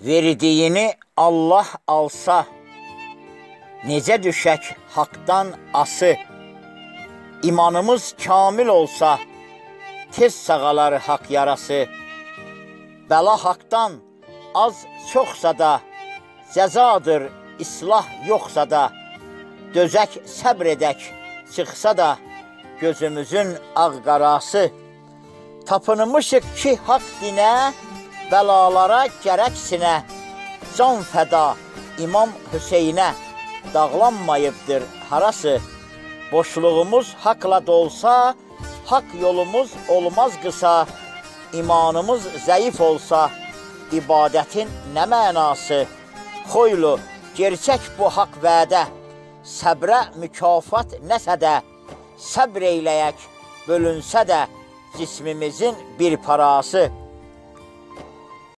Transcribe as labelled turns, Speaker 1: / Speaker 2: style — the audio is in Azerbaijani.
Speaker 1: Verdiyini Allah alsa, necə düşək haqdan ası? İmanımız kamil olsa, tez sağalar haqq yarası. Bəla haqdan az çoxsa da, cəzadır islah yoxsa da, dözək səbr edək çıxsa da, gözümüzün ağ-qarası. Tapınmışıq ki, haqq dinə, bəlalara gərəksinə, can fəda İmam Hüseynə dağlanmayıbdır harası. Boşluğumuz haqla dolsa, haqq yolumuz olmaz qısa, imanımız zəif olsa, ibadətin nə mənası? Xoylu, gerçək bu haqq vədə, səbrə mükafat nəsə də, səbr eyləyək, bölünsə də cismimizin bir parası.